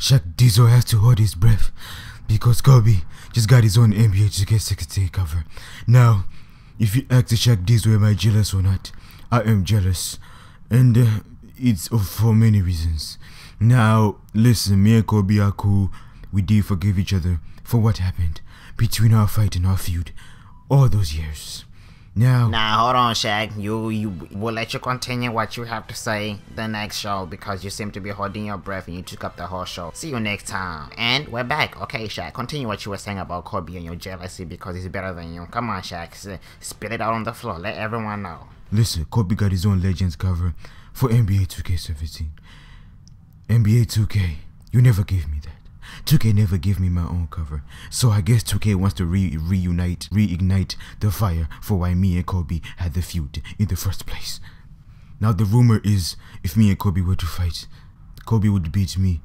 Shaq Diesel has to hold his breath because Kobe just got his own NBA 2K16 cover. Now, if you ask Shaq Diesel, am I jealous or not? I am jealous. And uh, it's for many reasons. Now, listen, me and Kobe are cool. We did forgive each other for what happened between our fight and our feud all those years. Now, Now hold on, Shaq. You you we'll let you continue what you have to say the next show because you seem to be holding your breath and you took up the whole show. See you next time. And we're back. Okay, Shaq. Continue what you were saying about Kobe and your jealousy because he's better than you. Come on, Shaq. S- Spit it out on the floor. Let everyone know. listen, Kobe got his own Legends cover for NBA 2K17. NBA 2K, you never gave me that. 2K never gave me my own cover. So I guess 2K wants to re reunite, reignite the fire for why me and Kobe had the feud in the first place. Now the rumor is if me and Kobe were to fight, Kobe would beat me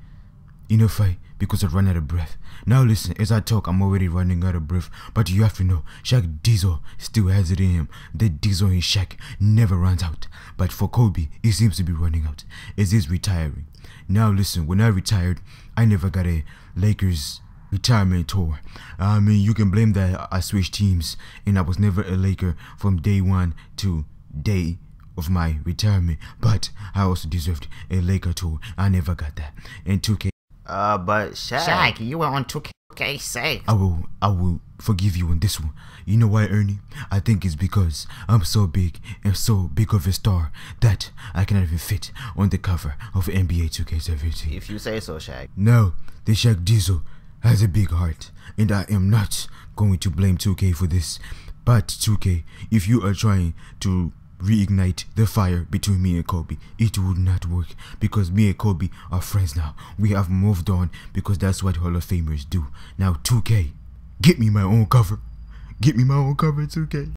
in a fight because I run out of breath. Now listen, as I talk, I'm already running out of breath. But you have to know, Shaq Diesel still has it in him. The Diesel in Shaq never runs out. But for Kobe, he seems to be running out as he's retiring. Now listen, when I retired, I never got a Lakers retirement tour. I mean, you can blame that I switched teams and I was never a Laker from day one to day of my retirement. But I also deserved a Laker tour. I never got that. And 2K Uh, but Shaq. Shaq, you were on 2K safe. I will I will forgive you on this one. You know why, Ernie? I think it's because I'm so big and so big of a star that I cannot even fit on the cover of NBA 2K17. If you say so, Shaq. No, the Shaq Diesel has a big heart, and I am not going to blame 2K for this. But 2K, if you are trying to reignite the fire between me and Kobe, it would not work because me and Kobe are friends now. We have moved on because that's what Hall of Famers do. Now 2K, get me my own cover. Get me my own cover 2K.